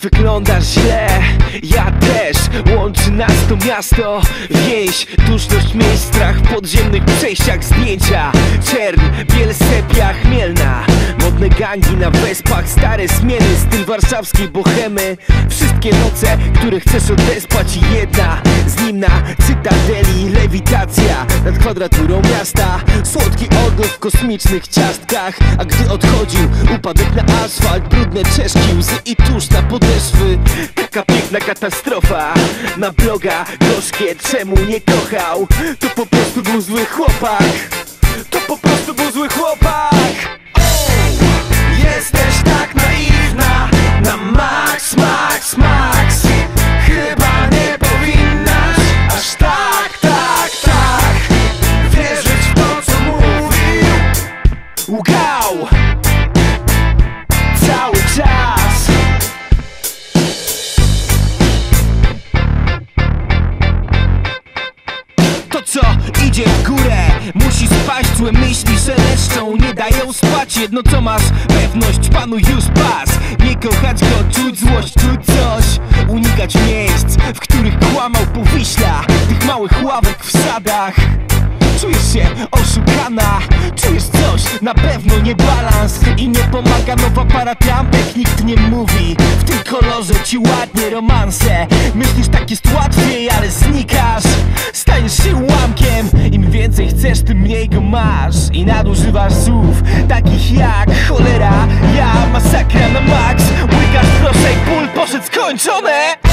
Wyglądasz źle, ja też. Łączy nas to miasto. Więź, duszność miejsc, strach podziemnych przejściach Zdjęcia, czern, biel, sepia, chmielna. Modne gangi na wespach, stare zmieny Styl warszawskiej bohemy. Wszystkie noce, które chcesz odespać. I jedna z nim na cytadeli. Lewitacja nad kwadraturą miasta Słodki odlew w kosmicznych ciastkach. A gdy odchodził, upadek na asfalt Brudne czeszki, łzy i tusz na podeszwy. Taka piękna katastrofa Na bloga gorzkie, czemu nie kochał? To po prostu był zły chłopak Złe myśli szeleszczą Nie dają spać. Jedno co masz Pewność panu już pas. Nie kochać go, czuć złość, czuć coś. Unikać miejsc, w których kłamał powiśla. Tych małych ławek w sadach. Czujesz się oszukana Czujesz coś, na pewno nie balans pomaga nowa para Nikt nie mówi. W tym kolorze ci ładnie romanse. Myślisz tak jest łatwiej, ale znikasz. Stajesz się ułamkiem Im więcej chcesz, tym mniej go masz. I nadużywasz słów Takich jak cholera Ja masakra na max Łykasz proszek, ból poszedł skończone